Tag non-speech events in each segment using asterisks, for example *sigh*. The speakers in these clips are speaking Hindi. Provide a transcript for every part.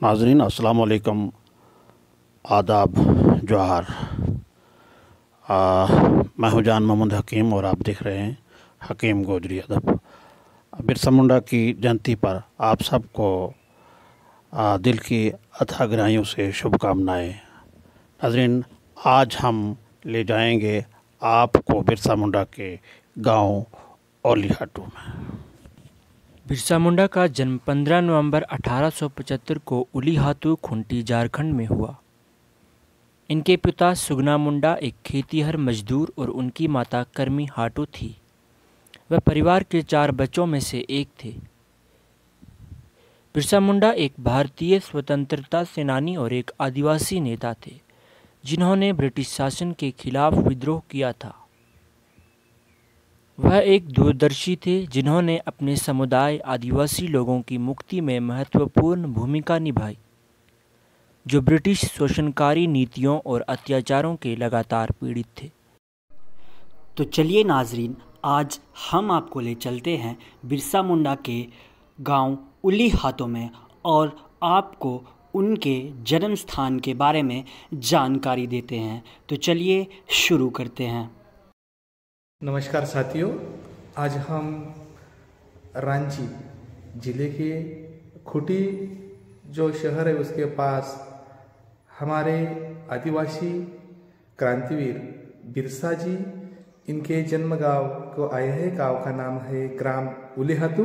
नाजरीन अस्सलाम वालेकुम आदाब, जोहार। मैं हूँ जान मोहम्मद हकीम और आप देख रहे हैं हकीम गोजरी अदब। बिरसा मुंडा की जयंती पर आप सबको दिल की अथा गहराइयों से शुभकामनाएँ। नाजरीन, आज हम ले जाएँगे आपको बिरसा मुंडा के गाँव ओलीहाटू में। बिरसा मुंडा का जन्म 15 नवंबर 1875 को उलीहातू खुंटी झारखंड में हुआ। इनके पिता सुगना मुंडा एक खेतीहर मजदूर और उनकी माता कर्मी हाटू थी। वह परिवार के चार बच्चों में से एक थे। बिरसा मुंडा एक भारतीय स्वतंत्रता सेनानी और एक आदिवासी नेता थे, जिन्होंने ब्रिटिश शासन के खिलाफ विद्रोह किया था। वह एक दूरदर्शी थे, जिन्होंने अपने समुदाय आदिवासी लोगों की मुक्ति में महत्वपूर्ण भूमिका निभाई, जो ब्रिटिश शोषणकारी नीतियों और अत्याचारों के लगातार पीड़ित थे। तो चलिए नाजरीन, आज हम आपको ले चलते हैं बिरसा मुंडा के गाँव उली हाथों में और आपको उनके जन्म स्थान के बारे में जानकारी देते हैं। तो चलिए शुरू करते हैं। नमस्कार साथियों, आज हम रांची ज़िले के खुटी जो शहर है उसके पास हमारे आदिवासी क्रांतिवीर बिरसा जी, इनके जन्म गाँव को आए हैं, गाँव का नाम है ग्राम उलेहातू।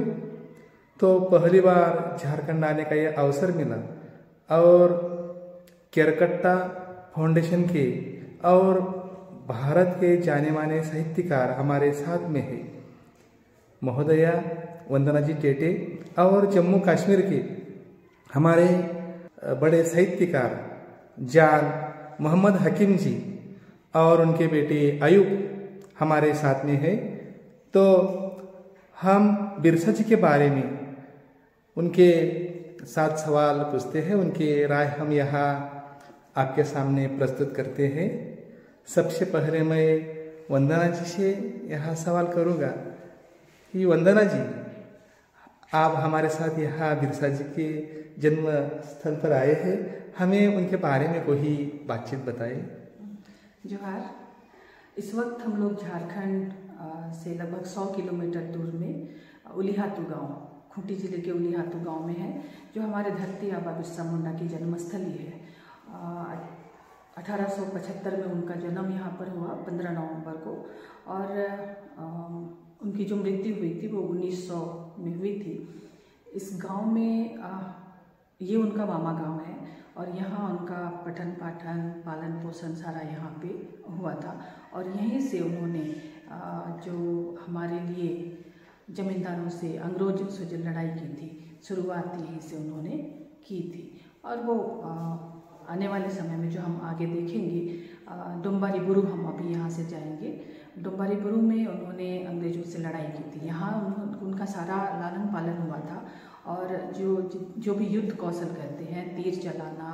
तो पहली बार झारखंड आने का यह अवसर मिला और केरकट्टा फाउंडेशन के और भारत के जाने माने साहित्यकार हमारे साथ में है। महोदया वंदना जी टेटे और जम्मू कश्मीर के हमारे बड़े साहित्यकार जान मोहम्मद हकीम जी और उनके बेटे अयुब हमारे साथ में है। तो हम बिरसा जी के बारे में उनके साथ सवाल पूछते हैं, उनके राय हम यहाँ आपके सामने प्रस्तुत करते हैं। सबसे पहले मैं वंदना जी से यह सवाल करूँगा कि वंदना जी, आप हमारे साथ यहाँ बिरसा जी के जन्म स्थल पर आए हैं। हमें उनके बारे में कोई बातचीत बताए। जोहार, इस वक्त हम लोग झारखंड से लगभग 100 किलोमीटर दूर में उलिहातू गाँव, खूंटी ज़िले के उलिहातू गाँव में है, जो हमारे धरती आबा बिरसा मुंडा की जन्मस्थली है 1875 में उनका जन्म यहाँ पर हुआ 15 नवंबर को। और आ, उनकी जो मृत्यु हुई थी वो 1900 में हुई थी। इस गाँव में आ, ये उनका मामा गाँव है और यहाँ उनका पठन पाठन पालन पोषण सारा यहाँ पे हुआ था। और यहीं से उन्होंने जो हमारे लिए ज़मींदारों से अंग्रेज़ों से जो लड़ाई की थी शुरुआत यहीं से उन्होंने की थी। और वो आने वाले समय में जो हम आगे देखेंगे डुम्बारी बुरु हम अभी यहाँ से जाएँगे। डुम्बारी बुरु में उन्होंने अंग्रेज़ों से लड़ाई की थी। यहाँ उनका सारा लालन पालन हुआ था और जो जो भी युद्ध कौशल कहते हैं, तीर चलाना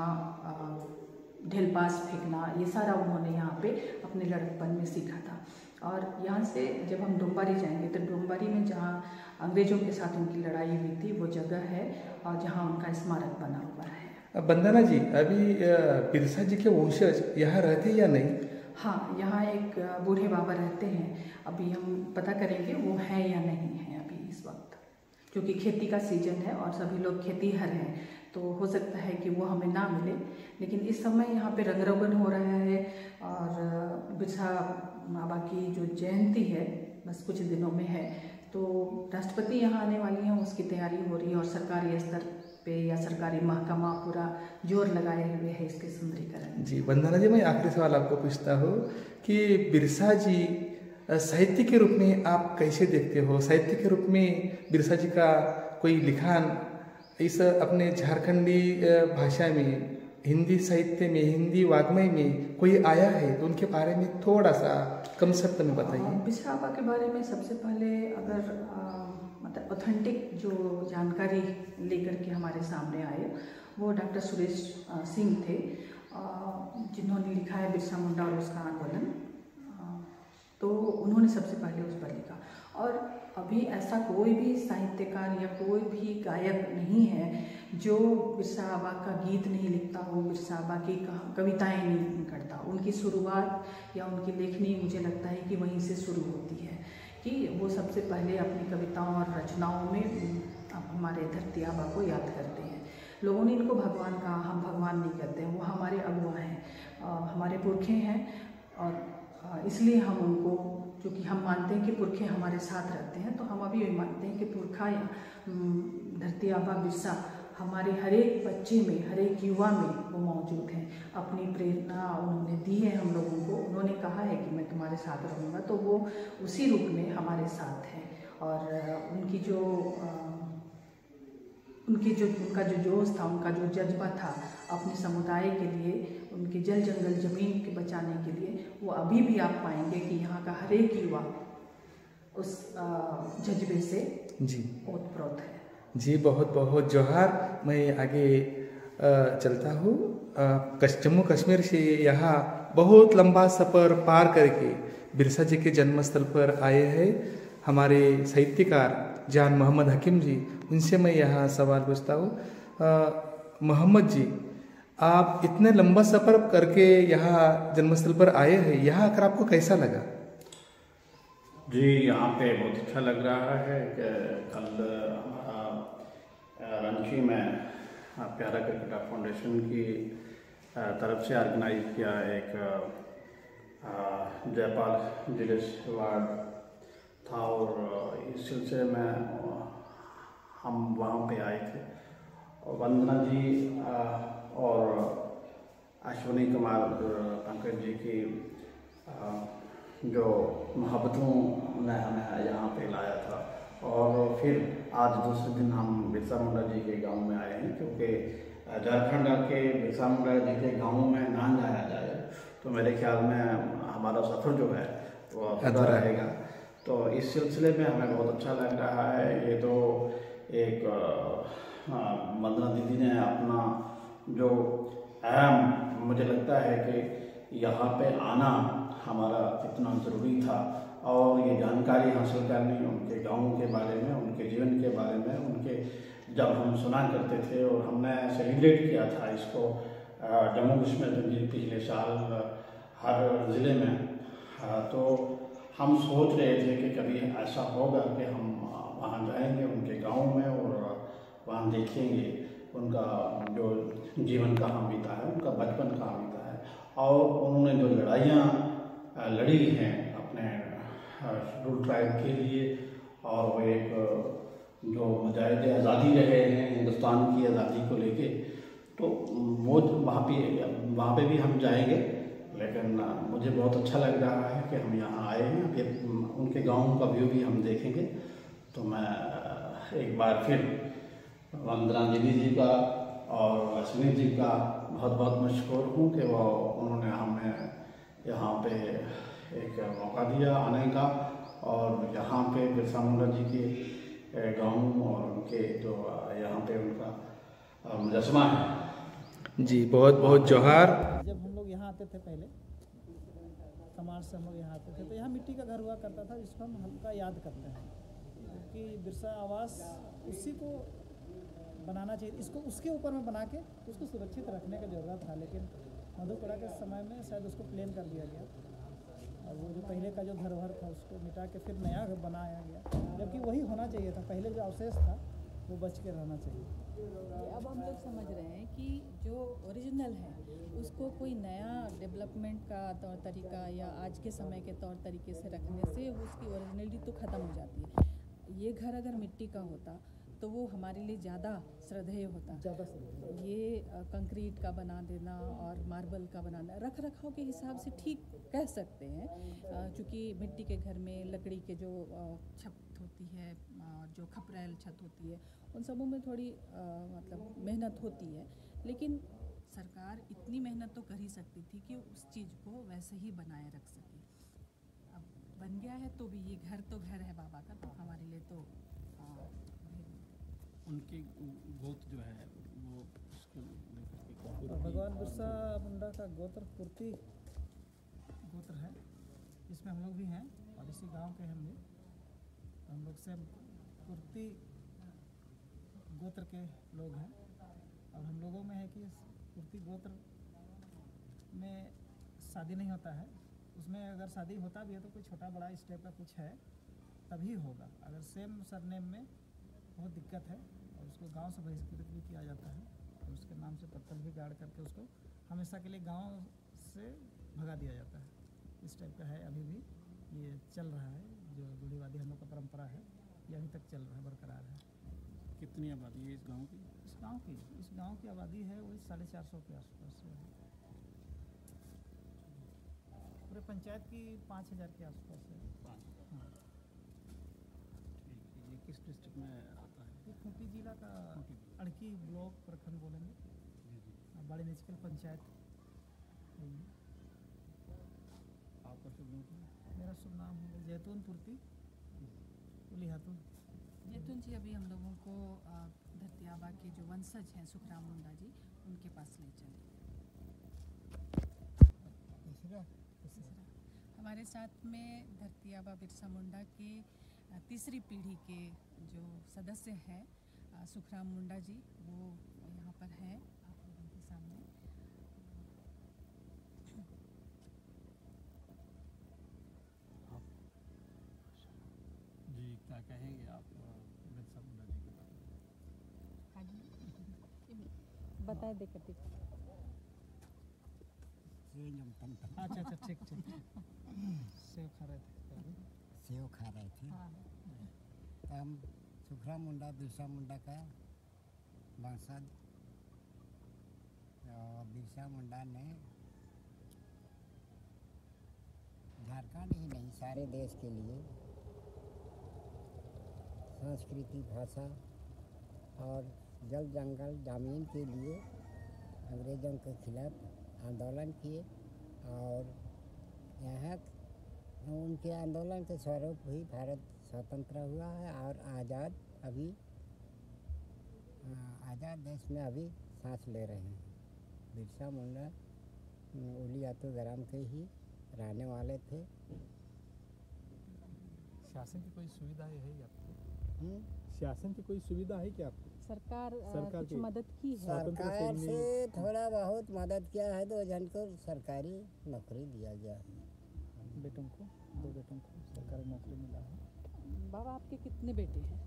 ढेलपास फेंकना, ये सारा उन्होंने यहाँ पे अपने लड़कपन में सीखा था। और यहाँ से जब हम डुम्बारी जाएँगे तो डुम्बारी में जहाँ अंग्रेज़ों के साथ उनकी लड़ाई हुई थी, वो जगह है, और जहाँ उनका स्मारक बना हुआ है। बंदना जी, अभी बिरसा जी के वंशज यहाँ रहते या नहीं? हाँ यहाँ एक बूढ़े बाबा रहते हैं। अभी हम पता करेंगे वो है या नहीं है अभी इस वक्त। क्योंकि खेती का सीज़न है और सभी लोग खेती हर हैं तो हो सकता है कि वो हमें ना मिले। लेकिन इस समय यहाँ पे रंगरोगन हो रहा है और बिरसा बाबा की जो जयंती है, बस कुछ दिनों में है तो राष्ट्रपति यहाँ आने वाली हैं, उसकी तैयारी हो रही है और सरकारी स्तर पे या सरकारी महकमा पूरा ज़ोर लगाए हुए है इसके सुंदरीकरण। जी वंदना जी मैं आखिरी सवाल आपको पूछता हूँ कि बिरसा जी साहित्य के रूप में आप कैसे देखते हो? साहित्य के रूप में बिरसा जी का कोई लिखान इस अपने झारखंडी भाषा में हिंदी साहित्य में हिंदी वाग्मय में कोई आया है? तो उनके बारे में थोड़ा सा कम शब्द में बताइए। बिछावा के बारे में सबसे पहले अगर आ, ऑथेंटिक जो जानकारी लेकर के हमारे सामने आए, वो डॉक्टर सुरेश सिंह थे जिन्होंने लिखा है बिरसा मुंडा और उसका आंदोलन। तो उन्होंने सबसे पहले उस पर लिखा। और अभी ऐसा कोई भी साहित्यकार या कोई भी गायक नहीं है जो बिरसा आबा का गीत नहीं लिखता हो, बिरसा आबा की कविताएँ नहीं करता। उनकी शुरुआत या उनकी लेखनी मुझे लगता है कि वहीं से शुरू होती है। कि वो सबसे पहले अपनी कविताओं और रचनाओं में हमारे धरती आबा को याद करते हैं। लोगों ने इनको भगवान कहा, हम भगवान नहीं कहते हैं वो हमारे अगुआ हैं हमारे पुरखे हैं, और इसलिए हम उनको, क्योंकि हम मानते हैं कि पुरखे हमारे साथ रहते हैं तो हम अभी मानते हैं कि पुरखा या धरती आबा बिरसा हमारे हर एक बच्चे में हर एक युवा में वो मौजूद हैं। अपनी प्रेरणा उन्होंने दी है हम लोगों को। उन्होंने कहा है कि मैं तुम्हारे साथ रहूँगा। तो वो उसी रूप में हमारे साथ हैं। और उनकी जो उनकी जो उनका जो जोश था उनका जो जज्बा था अपने समुदाय के लिए उनके जल जंगल ज़मीन के बचाने के लिए वो अभी भी आप पाएँगे कि यहाँ का हर एक युवा उस जज्बे से जी। ओतप्रोत है। जी बहुत बहुत जोहार। मैं आगे चलता हूँ। जम्मू कश्मीर से यहाँ बहुत लंबा सफ़र पार करके बिरसा जी के जन्मस्थल पर आए हैं। हमारे साहित्यकार जान मोहम्मद हकीम जी, उनसे मैं यहाँ सवाल पूछता हूँ। मोहम्मद जी, आप इतने लंबा सफ़र करके यहाँ जन्मस्थल पर आए हैं, यहाँ आकर आपको कैसा लगा? जी, यहाँ पे बहुत अच्छा लग रहा है कल रांची में प्यारा क्रिकेट फाउंडेशन की तरफ़ से ऑर्गेनाइज किया एक जयपाल ज़िले अवार्ड था और इस सिलसिले में हम वहाँ पे आए थे। वंदना जी और अश्विनी कुमार पंकज जी की जो मोहब्बतों ने हमें यहाँ पे लाया था। और फिर आज दूसरे दिन हम बिरसा मुंडा जी के गाँव में आए हैं क्योंकि झारखंड के बिरसा मुंडा जी के गाँव में ना जाया जाए तो मेरे ख्याल में हमारा सफ़र जो है वो अधूरा रहेगा। तो इस सिलसिले में हमें बहुत अच्छा लग रहा है। ये तो एक वंदना दीदी ने अपना जो अहम मुझे लगता है कि यहाँ पे आना हमारा कितना ज़रूरी था। और ये जानकारी हासिल करनी, उनके गाँव के बारे में, उनके जीवन के बारे में, उनके जब हम सुना करते थे और हमने सेलिब्रेट किया था इसको जम्मू कश्मीर पिछले साल हर ज़िले में तो हम सोच रहे थे कि कभी ऐसा होगा कि हम वहाँ जाएँगे उनके गाँव में और वहाँ देखेंगे उनका जो जीवन कहाँ बीता है, उनका बचपन कहाँ बीता है। और उन्होंने जो लड़ाइयाँ लड़ी हैं अपने शेड्यूल ट्राइब के लिए और वो एक जो मुजाहिद आज़ादी रहे हैं, हिंदुस्तान की आज़ादी को लेके तो वो वहाँ पे वहाँ पे भी हम जाएँगे। लेकिन मुझे बहुत अच्छा लग रहा है कि हम यहाँ आए हैं। फिर उनके गाँव का व्यू भी हम देखेंगे। तो मैं एक बार फिर वंदना दीदी जी का और अश्विनी जी का बहुत बहुत मशहूर हूँ कि वो, उन्होंने हमें यहाँ पे एक मौका दिया आने का। और यहाँ पे बिरसा मुंडा जी के गाँव और उनके जो यहाँ पे उनका मुजस्मा है। जी बहुत बहुत जोहार। जब हम लोग यहाँ आते थे पहले समाज से हम लोग यहाँ आते थे तो यहाँ मिट्टी का घर हुआ करता था जिसको हम हल्का याद करते हैं। क्योंकि बिरसा आवास उसी को बनाना चाहिए इसको उसके ऊपर में बना के उसको सुरक्षित रखने का ज़रूरत था लेकिन मधुपुरा के समय में शायद उसको प्लेन कर दिया गया। और वो जो पहले का जो घर धरोहर था, उसको मिटा के फिर नया घर बनाया गया। जबकि वही होना चाहिए था। पहले जो अवशेष था, वो बच के रहना चाहिए। अब हम लोग समझ रहे हैं कि जो ओरिजिनल है, उसको कोई नया डेवलपमेंट का तौर तरीका या आज के समय के तौर तरीके से रखने से उसकी ओरिजिनलिटी तो ख़त्म हो जाती है। ये घर अगर मिट्टी का होता तो वो हमारे लिए ज़्यादा श्रद्धेय होता। ज़्यादा ये कंक्रीट का बना देना और मार्बल का बनाना रख रखाव के हिसाब से ठीक कह सकते हैं क्योंकि मिट्टी के घर में लकड़ी के जो छत होती है जो खपरेल छत होती है उन सबों में थोड़ी मतलब मेहनत होती है। लेकिन सरकार इतनी मेहनत तो कर ही सकती थी कि उस चीज़ को वैसे ही बनाए रख सके। अब बन गया है तो भी ये घर तो घर है बाबा का तो हमारे लिए तो उनकी गोत्र जो है वो भगवान बिरसा मुंडा का गोत्र पूर्ति गोत्र है। इसमें हम लोग भी हैं और इसी गाँव के हम भी। हम लोग से कुर्ती गोत्र के लोग हैं। और हम लोगों में है कि कुर्ती गोत्र में शादी नहीं होता है। उसमें अगर शादी होता भी है तो कोई छोटा बड़ा इस टाइप का कुछ है तभी होगा। अगर सेम सरनेम में बहुत दिक्कत है और उसको गाँव से बहिष्कृत भी किया जाता है और उसके नाम से पत्थर भी गाड़ करके उसको हमेशा के लिए गाँव से भगा दिया जाता है। इस टाइप का है अभी भी ये चल रहा है जो रूढ़ीवादी हम लोग का परंपरा है ये अभी तक चल रहा है बरकरार है। कितनी आबादी है इस गाँव की? इस गाँव की इस गाँव की आबादी है वही साढ़े चार सौ के आसपास है। पूरे पंचायत की पाँच हज़ार के आसपास है। हाँ। ठीक है ये किस डिस्ट्रिक्ट में है? ये खूंटी जिला का अड़की ब्लॉक प्रखंड बोलेंगे? हाँ, निचकल पंचायत। आपका शुभ नाम मेरा शुभ नाम है जैतून पूर्ति। उली हाथुन। जैतून जी अभी हम लोगों को धरती आबा के जो वंशज हैं सुखराम मुंडा जी उनके पास ले चले। हमारे साथ में धरती आबा बिरसा मुंडा के तीसरी पीढ़ी के जो सदस्य हैं सुखराम मुंडा जी वो यहाँ पर हैं आप लोगों के सामने। जी क्या कहेंगे आप बिरसा मुंडा जी के? हाँ जी। बताए दे करती अच्छा अच्छा ठीक ठीक। *laughs* सेव खा रहे थे। सेव खा रहे थे। हाँ। तो हम सुखराम मुंडा बिरसा मुंडा का वंशज और बिरसा मुंडा ने झारखंड ही नहीं सारे देश के लिए संस्कृति भाषा और जल जंगल ज़मीन के लिए अंग्रेज़ों के खिलाफ आंदोलन किए और यहाँ उनके आंदोलन के स्वरूप ही भारत स्वतंत्र हुआ है और आज़ाद अभी आज़ाद देश में अभी सांस ले रहे हैं। बिरसा मुंडा उलियातु ग्राम के ही रहने वाले थे। शासन की कोई सुविधा है क्या आपको? शासन की कोई सुविधा है क्या आपको? सरकार सरकार कुछ की- मदद की है? सरकार से थोड़ा बहुत मदद किया है दो जन को सरकारी नौकरी दिया गया है। बेटों को दो बेटों को सरकारी नौकरी मिला है। बाबा आपके कितने बेटे हैं?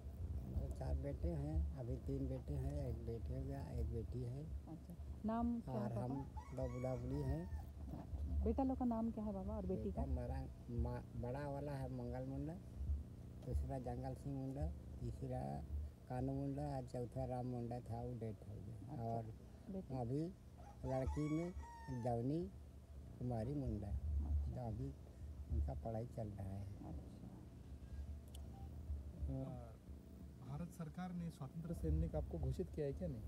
हमारे चार बेटे हैं अभी तीन बेटे हैं एक बेटे हो गया एक बेटी है। अच्छा नाम क्या और है हम बाबा? दो बुढ़ा बुढ़ी हैं। बेटा लोग का नाम क्या है बाबा और बेटी का? हमारा बड़ा वाला है मंगल मुंडा दूसरा जंगल सिंह मुंडा तीसरा कानू मुंडा और चौथा राम मुंडा था वो डेथ हो गया। और अभी लड़की में जवनी कुमारी मुंडा तो अभी उनका पढ़ाई चल रहा है। भारत सरकार ने स्वतंत्र सैनिक आपको घोषित किया है क्या नहीं?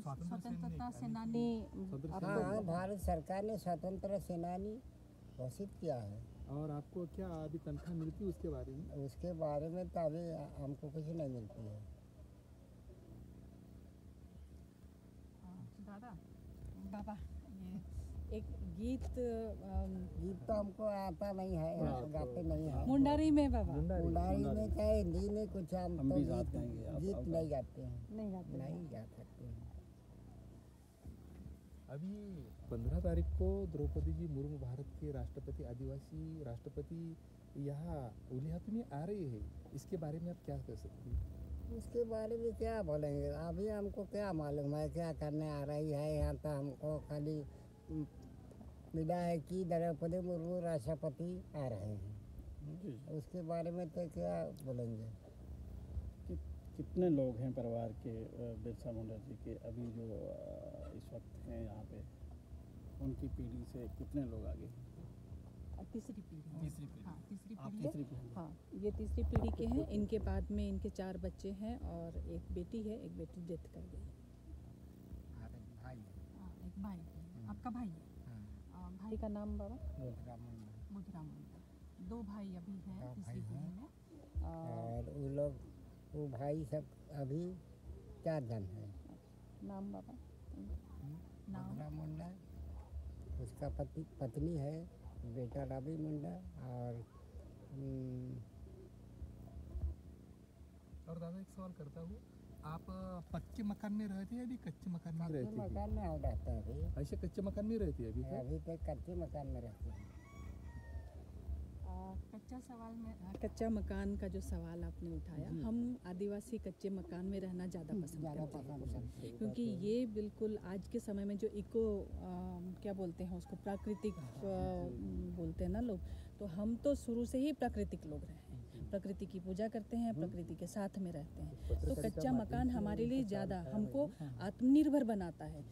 स्वतंत्रता सेनानी हाँ हाँ भारत सरकार ने स्वतंत्र सेनानी घोषित किया है। और आपको क्या अभी तनख्वाह मिलती है उसके बारे में? उसके बारे में तो अभी हमको कुछ नहीं मिलती है। हाँ, दादा बाबा ये एक गीत गीत तो हमको आता नहीं है हम गाते नहीं है। मुंडारी में बाबा? मुंडारी में चाहे हिंदी में कुछ हम तो गीत गाते हैं, आप- गीत नहीं गाते हैं। नहीं गाते नहीं गा सकते हैं। अभी पंद्रह तारीख को द्रौपदी जी मुर्मू भारत के राष्ट्रपति आदिवासी राष्ट्रपति यहाँ उलिहातु में आ रही है। इसके बारे में आप क्या कह सकते हैं? उसके बारे में क्या बोलेंगे? अभी हमको क्या मालूम है क्या करने आ रही है? यहाँ तो हमको खाली मिला है कि द्रौपदी मुर्मू राष्ट्रपति आ रहे हैं। उसके बारे में तो क्या बोलेंगे? कि, कितने लोग हैं परिवार के बिरसा मुंडा जी के अभी जो इस वक्त हैं यहाँ पे? उनकी पीढ़ी से कितने लोग आगे? हैं? तीसरी पीढ़ी। तीसरी पीढ़ी हाँ। तीसरी पीढ़ी हाँ। ये तीसरी पीढ़ी के हैं। इनके बाद में इनके चार बच्चे हैं और एक बेटी है एक बेटी डेथ कर गई। भाई हाँ, एक भाई। है आपका भाई है? भाई का नाम बाबा? मोतीराम मुंडा दो भाई अभी हैं तीसरी पीढ़ी में। और वो लोग वो भाई सब अभी चार जन हैं। अच्छा, नाम बाबा? हम्म? नाम? मुंडा उसका पति पत्नी है बेटा राबी मुंडा और हम्म, और दादा एक सवाल करता हूँ। आप पक्के मकान में रहते हैं अभी कच्चे मकान में? रहते हैं। मकान में हम रहते हैं अभी। ऐसे कच्चे मकान में रहते हैं अभी? तो? अभी तक कच्चे मकान में रहते हैं। कच्चा सवाल में आ, कच्चा मकान का जो सवाल आपने उठाया हम आदिवासी कच्चे मकान में रहना ज़्यादा पसंद करते हैं। पसंद करते हैं क्योंकि ये बिल्कुल आज के समय में जो इको आ, क्या बोलते हैं उसको प्राकृतिक बोलते हैं ना लोग तो हम तो शुरू से ही प्राकृतिक लोग रहे हैं। प्रकृति की पूजा करते हैं प्रकृति के साथ में रहते हैं। तो कच्चा मकान हमारे लिए ज़्यादा हमको आत्मनिर्भर बनाता है।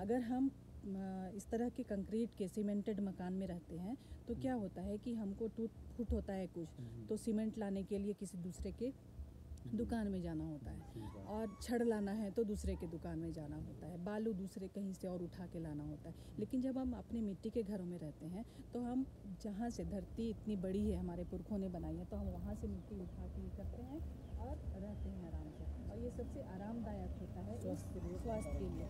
अगर हम इस तरह के कंक्रीट के सीमेंटेड मकान में रहते हैं तो क्या होता है कि हमको टूट फूट होता है कुछ। तो सीमेंट लाने के लिए किसी दूसरे के दुकान में जाना होता है। और छड़ लाना है तो दूसरे के दुकान में जाना होता है। बालू दूसरे कहीं से और उठा के लाना होता है। लेकिन जब हम अपने मिट्टी के घरों में रहते हैं तो हम जहाँ से धरती इतनी बड़ी है हमारे पुरखों ने बनाई है तो हम वहाँ से मिट्टी उठा के करते हैं और रहते हैं आराम से। और ये सबसे आरामदायक होता है स्वास्थ्य के लिए। स्वास्थ्य के लिए।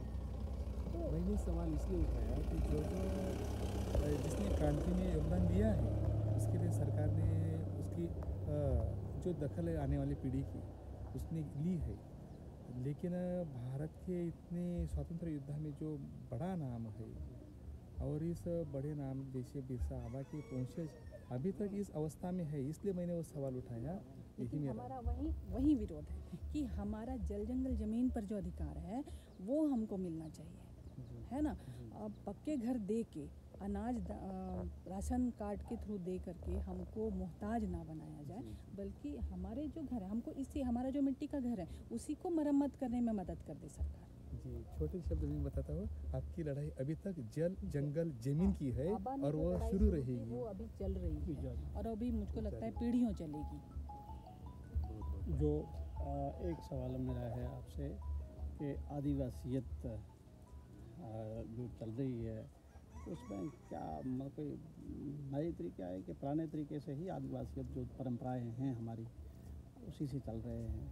तो मैंने सवाल इसलिए उठाया कि जो जो जिसने क्रांति में योगदान दिया है उसके लिए सरकार ने उसकी जो दखल है आने वाली पीढ़ी की उसने ली है। लेकिन भारत के इतने स्वतंत्र युद्ध में जो बड़ा नाम है और इस बड़े नाम जैसे बिरसा आबा के पहुँचे अभी तक इस अवस्था में है इसलिए मैंने वो सवाल उठाया यही लेकिन हमारा वही वही विरोध है कि हमारा जल जंगल ज़मीन पर जो अधिकार है वो हमको मिलना चाहिए है ना? अब पक्के घर दे के अनाज राशन कार्ड के थ्रू दे करके हमको मोहताज ना बनाया जाए बल्कि हमारे जो घर है हमको इसी हमारा जो मिट्टी का घर है उसी को मरम्मत करने में मदद कर दे सरकार। जी छोटे शब्द में बताता हूँ आपकी लड़ाई अभी तक जल जंगल ज़मीन की है और वो शुरू रहेगी वो अभी चल रही है और अभी मुझको लगता है पीढ़ियों चलेगी। जो एक सवाल मेरा है आपसे कि आदिवासियत जो चल रही है उसमें क्या मतलब कोई नए तरीके है कि पुराने तरीके से ही आदिवासियत जो परंपराएँ हैं हमारी उसी से चल रहे हैं?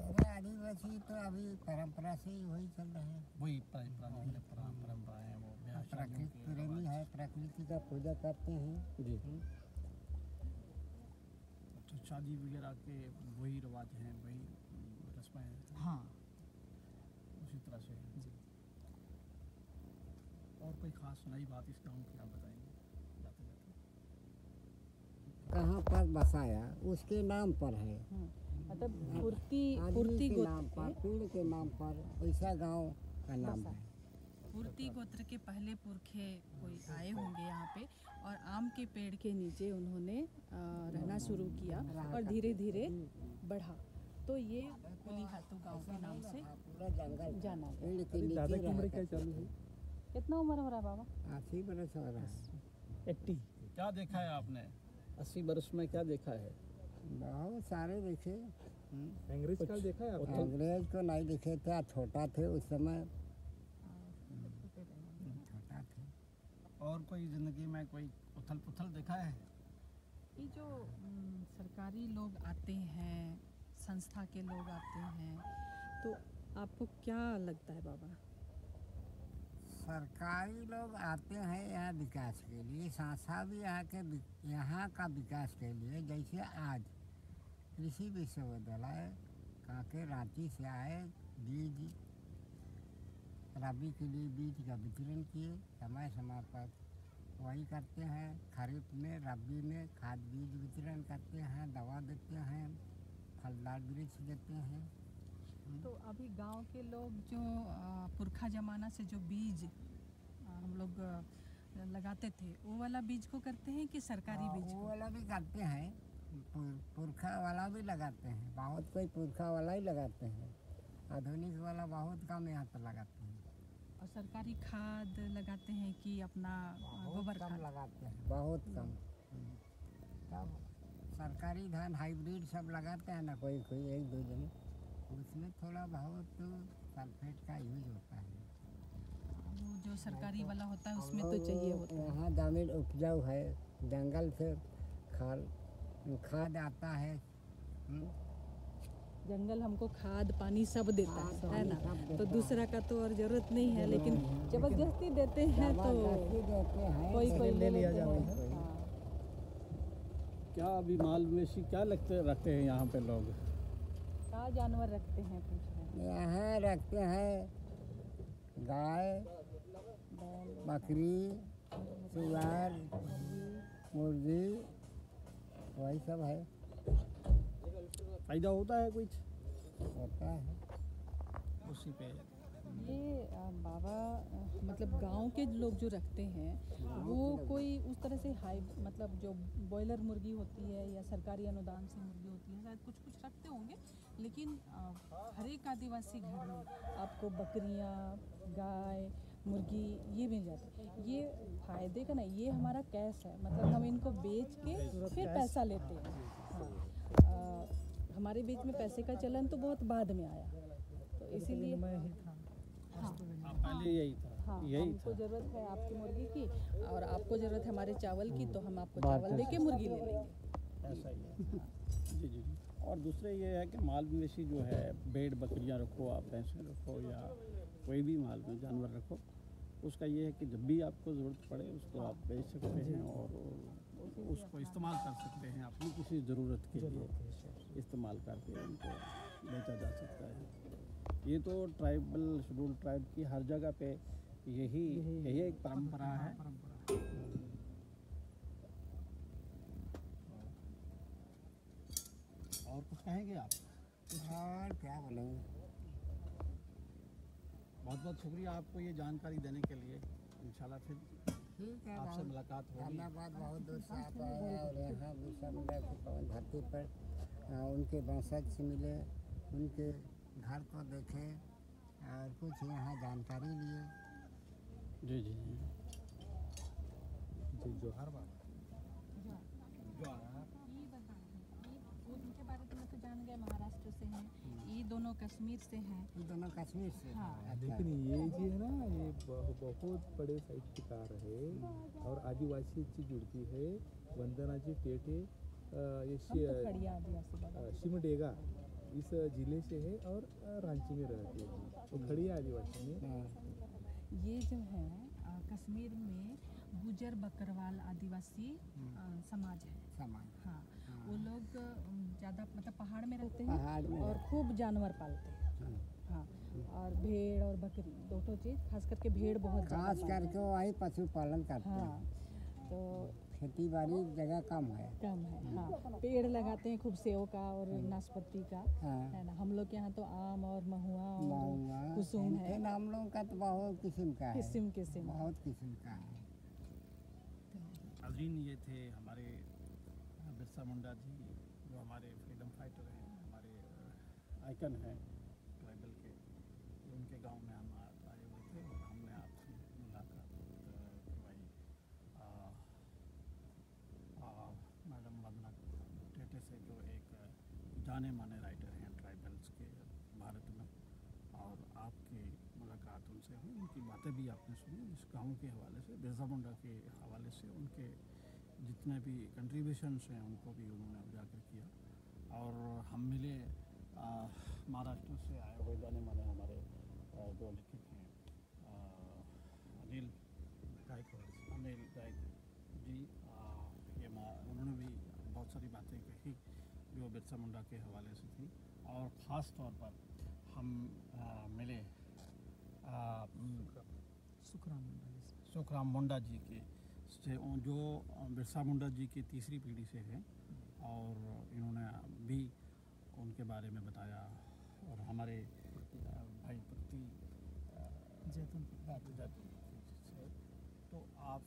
अरे आदिवासी तो अभी परंपरा से ही वही चल रहे हैं। वही परंपराएँ हैं वो प्रकृति प्रेमी है प्रकृति का पूजा करते हैं। जी। तो शादी वगैरह के वही रिवाज हैं वही रस्में हैं। हाँ। उसी तरह से और कोई खास नई बात इस गाँव की आप बताएँगे? जाते जाते कहाँ पर बसाया? उसके नाम पर है। मतलब फुर्ती आदमी फुर्ती के नाम गोत्र पर के पेड़ के नाम पर वैसा गाँव का नाम है। फुर्ती गोत्र के पहले पुरखे कोई आए होंगे यहाँ पे और आम के पेड़ के नीचे उन्होंने रहना शुरू किया और धीरे धीरे बढ़ा। तो ये कुली हाथू गाँव के नाम से पूरा जंगल जाना के की कितना उम्र हो रहा है बाबा? अस्सी बरस हो रहा है। एट्टी क्या देखा है आपने? अस्सी वर्ष में क्या देखा है? बहुत सारे देखे। हम्म। अंग्रेज़ काल देखा है अंग्रेज़ को नहीं दिखे थे छोटा थे उस समय? छोटा थे। और कोई ज़िंदगी में कोई उथल पुथल देखा है? ये जो हम्म, सरकारी लोग आते हैं संस्था के लोग आते हैं तो आपको क्या लगता है बाबा? सरकारी लोग आते हैं यहाँ विकास के लिए, संस्था भी यहाँ के यहाँ का विकास के लिए। जैसे आज कृषि विश्वविद्यालय काके रांची से आए, बीज, रबी के लिए बीज का वितरण किए, समय समय पर वही करते हैं। खरीफ में, रबी में खाद बीज वितरण करते हैं, दवा देते हैं, फलदार वृक्ष देते हैं। तो अभी गाँव के लोग जो पुरखा जमाना से जो बीज हम लोग लगाते थे वो वाला बीज को करते हैं कि सरकारी हाँ, बीज वो वाला भी करते हैं पुरखा वाला भी लगाते हैं बहुत कोई पुरखा वाला ही लगाते हैं आधुनिक वाला बहुत कम यहाँ पर लगाते हैं। और सरकारी खाद लगाते हैं कि अपना गोबर कम खाद? लगाते हैं बहुत कम। तब सरकारी धान हाइब्रिड सब लगाते हैं ना कोई कोई एक दो जने। उसमें थोड़ा बहुत सल्फेट का यूज़ होता है। वो जो सरकारी वाला होता है उसमें तो चाहिए होता है। यहाँ ज़मीन उपजाऊ है। जंगल से खाल खाद आता है। हम्म। जंगल हमको खाद पानी सब देता है है ना? तो दूसरा का तो और ज़रूरत नहीं है लेकिन ज़बरदस्ती देते हैं तो देते हैं कोई कोई ले लिया जाता है। हाँ। क्या अभी माल मवेशी क्या लगते रखते हैं यहाँ पे लोग? क्या जानवर रखते हैं पूछ रहे हैं यहाँ रखते हैं गाय बकरी सुअर मुर्गी वही सब है। फ़ायदा होता है कुछ? होता है। उसी पे। ये बाबा मतलब गाँव के लोग जो रखते हैं, वो कोई उस तरह से हाई मतलब जो बॉयलर मुर्गी होती है या सरकारी अनुदान से मुर्गी होती है, शायद कुछ कुछ रखते होंगे, लेकिन हर एक आदिवासी घर में आपको बकरियाँ, गाय, मुर्गी ये मिल जाती है। ये फ़ायदे का नहीं, ये हमारा कैश है मतलब हम इनको बेच के फिर पैसा लेते हैं। हाँ। हमारे बीच में पैसे का चलन तो बहुत बाद में आया तो इसीलिए हाँ। हाँ, पहले यही था हाँ यही हमको ज़रूरत है आपकी मुर्गी की और आपको ज़रूरत है हमारे चावल की तो हम आपको चावल दे के मुर्गी ले लेंगे। ऐसा ही है। जी जी जी। और दूसरे ये है कि माल मवेशी जो है भेड़ बकरियाँ रखो आप भैंसें रखो या कोई भी माल में जानवर रखो उसका ये है कि जब भी आपको ज़रूरत पड़े उसको आप बेच सकते हैं और उसको इस्तेमाल कर सकते हैं अपनी किसी ज़रूरत के लिए इस्तेमाल करके उनको बेचा जा सकता है। ये तो ट्राइबल शेड्यूल ट्राइब की हर जगह पे यही यही एक परंपरा है। और कुछ कहेंगे आप? हाँ क्या बोलेंगे बहुत बहुत शुक्रिया आपको ये जानकारी देने के लिए। इंशाल्लाह फिर आपसे मुलाकात होगी। धन्यवाद बहुत दूर से आप आए और यहाँ बिरसा मुंडा की पवन धरती पर उनके वंशज से मिले उनके घर को देखे और कुछ यहाँ जानकारी लिए। जी जी जी। जी जोहार बाबा ये बताइए ये उनके बारे में तो जान गए महाराष्ट्र से हैं ये दोनों कश्मीर से हैं। ये दोनों कश्मीर से। हाँ। अच्छा। लेकिन ये जी है ना ये बहुत बड़े साहित्यकार है और आदिवासी जी जुड़ती है वंदना जी टेटे ये शिमडेगा। इस ज़िले से है और रांची में रहती है। तो खड़ी है आदिवासी में? हाँ, ये जो है कश्मीर में गुजर बकरवाल आदिवासी समाज है। समाज। हाँ। वो लोग ज़्यादा मतलब पहाड़ में रहते हैं में और खूब जानवर पालते हैं। हाँ। और भेड़ और बकरी दोनों चीज़ खास करके भेड़ बहुत ज़्यादा खास करके वही पशुपालन करते हैं। हाँ। तो खेती बाड़ी जगह कम है। कम है हाँ। पेड़ लगाते हैं खूब सेव का और नाशपाती का हाँ। है ना। हम लोग के यहाँ तो आम और महुआ और कुसुम है। हम लोगों का तो बहुत किस्म का किस्म किस्म। बहुत किस्म का है। नाजरीन ये थे हमारे बिरसा मुंडा जी जो हमारे फ्रीडम फाइटर हैं हमारे आइकन हैं ट्राइबल के ये उनके गाँव में हम आ- आए हुए थे और हमने आपसे मुलाकात अ, करवाई आ, आ, मैडम वंदना टेटे से जो एक जाने माने राइटर हैं ट्राइबल्स के भारत में और आपकी मुलाकात उनसे हुई उनकी बातें भी आपने सुनी इस गाँव के हवाले से बिरसा मुंडा के हवाले से उनके जितने भी कंट्रीब्यूशंस हैं उनको भी उन्होंने उजागर किया। और हम मिले महाराष्ट्र से आए हुए जाने माने हमारे जो लेखक हैं अनिल गायकवाड़ अनिल गायक जी ये उन्होंने भी बहुत सारी बातें कही जो बिरसा मुंडा के हवाले से थी। और ख़ास तौर पर हम आ, मिले आ, सुखराम सुखराम मुंडा जी के से जो बिरसा मुंडा जी की तीसरी पीढ़ी से हैं और इन्होंने भी उनके बारे में बताया और हमारे भाई पत्ती जैतून तो आप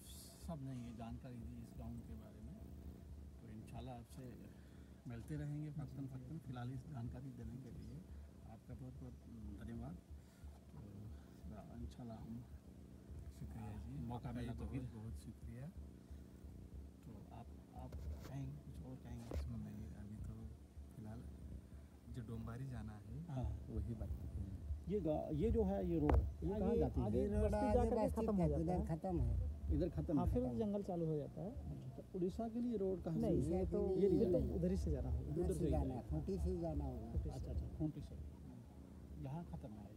सबने ये जानकारी दी इस गाँव के बारे में तो इंशाल्लाह आपसे मिलते रहेंगे फक्तन फक्तन फ़िलहाल इस जानकारी देने के लिए आपका बहुत बहुत धन्यवाद। तो इंशाल्लाह हम जी मौका मिला तो फिर। बहुत शुक्रिया। तो आप आप कहेंगे कुछ और कहेंगे? नहीं अभी तो फ़िलहाल जो डोंबारी जाना है हाँ। वही बात हैं। ये ये जो है ये रोड ये कहाँ जाती है? ये रोड आगे बस्ती तक इधर खत्म है। इधर खत्म हाँ है। फिर जंगल चालू हो जाता है। तो उड़ीसा के लिए रोड कहाँ नहीं से ये तो ये ये तो उधर ही से जाना होगा। उधर से जाना है खूंटी से जाना होगा। अच्छा अच्छा खूंटी से। यहाँ खत्म है।